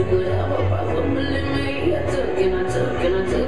I took and I took and I took.